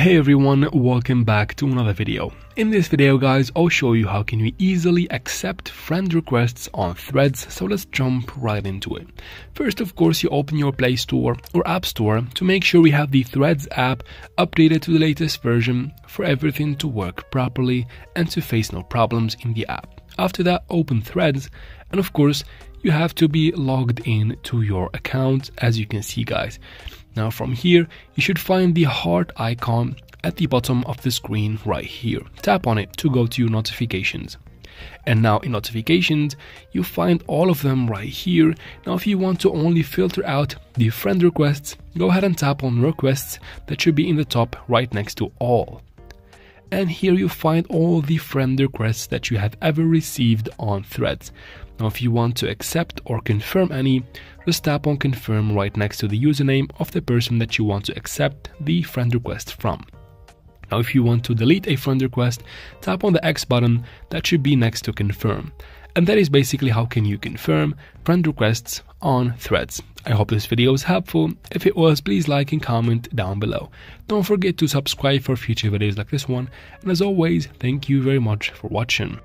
Hey everyone, welcome back to another video. In this video guys, I'll show you how can you easily accept friend requests on threads, so let's jump right into it. First of course you open your Play Store or App Store to make sure we have the Threads app updated to the latest version for everything to work properly and to face no problems in the app. After that open Threads and of course you have to be logged in to your account as you can see guys. Now from here, you should find the heart icon at the bottom of the screen right here. Tap on it to go to your notifications. And now in notifications, you find all of them right here. Now if you want to only filter out the friend requests, go ahead and tap on requests that should be in the top right next to all. And here you find all the friend requests that you have ever received on threads. Now if you want to accept or confirm any, just tap on confirm right next to the username of the person that you want to accept the friend request from. Now if you want to delete a friend request, tap on the X button that should be next to confirm. And that is basically how can you confirm friend requests on threads. I hope this video was helpful. If it was, please like and comment down below. Don't forget to subscribe for future videos like this one. And as always, thank you very much for watching.